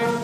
you